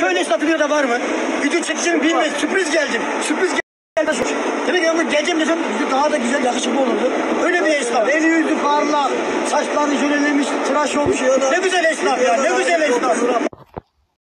Şöyle esnafı bir de var mı? Video çekeceğim bilmez. Sürpriz geldim. Sürpriz geldim. Demek ki onu geleceğim desem daha da güzel yakışıklı olurdu. Öyle bir esnaf. Eli yüzü parlak. Saçlarını jölelemiş. Tıraş olmuş. Ne güzel esnaf ya. Ne güzel esnaf.